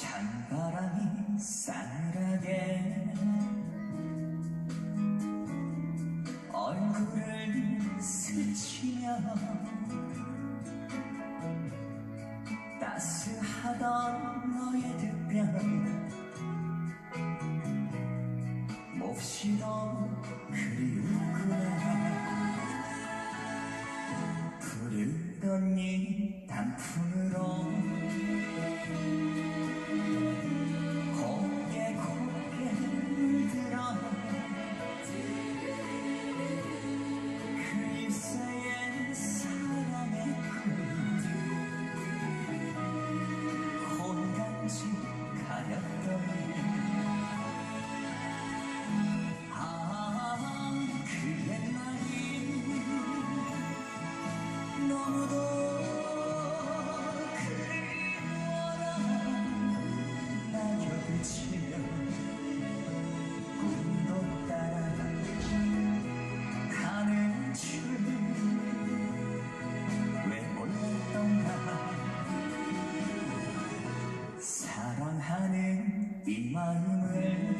찬바람이 싸늘하게 얼굴을 스치며 따스하던 너의 득변 몹시도 그리웠구나. 부르던 이 단풍을 사랑하는 이 마음을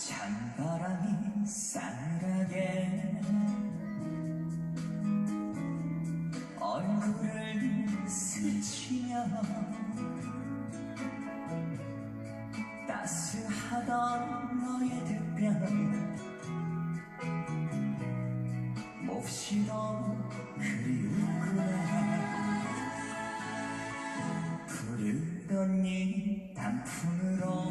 찬바람이 싼가게. 얼굴을 스치며 따스하던 너의 대변. 몹시도 그리우구나. 부르던 이 단풍으로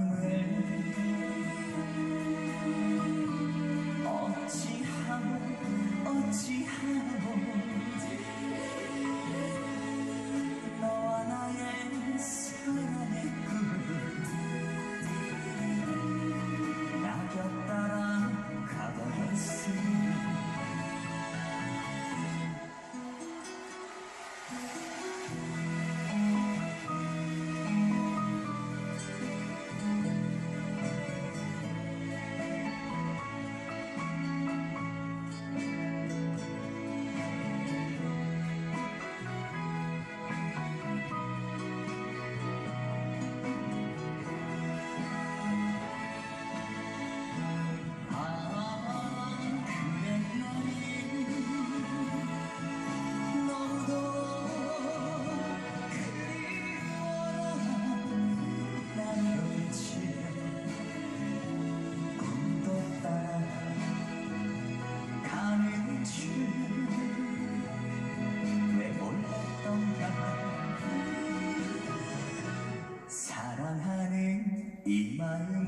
in my